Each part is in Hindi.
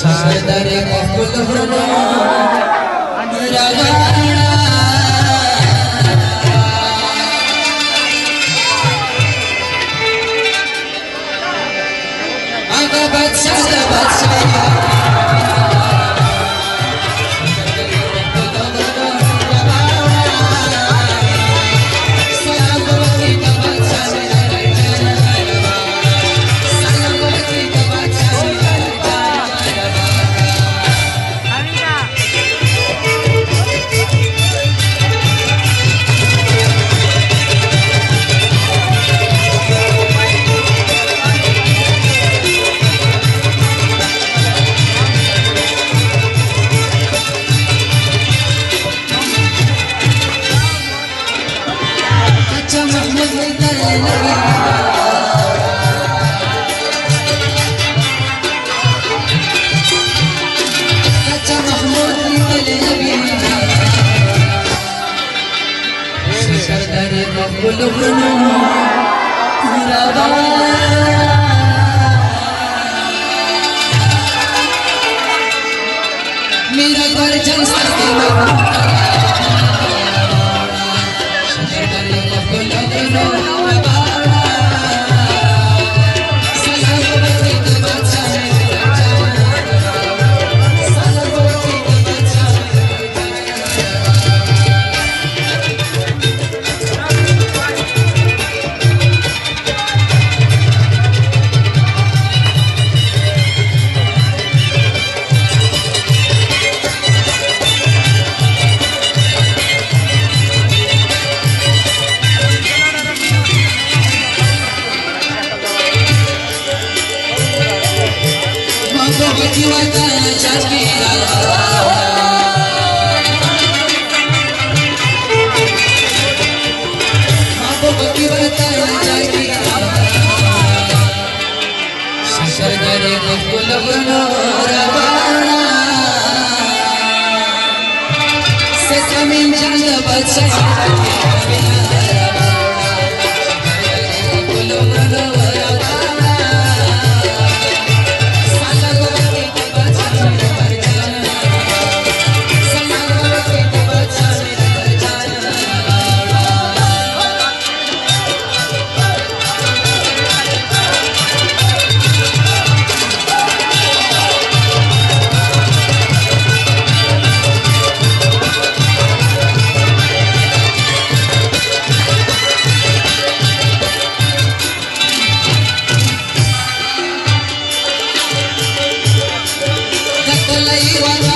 सादर गफुल हुनो रवाना अग बच्चा बच्चा Hallelujah. Sen kamin canı basar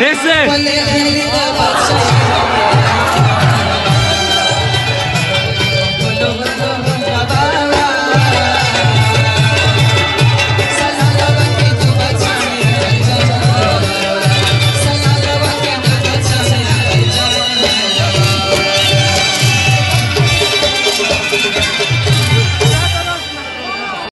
Listen.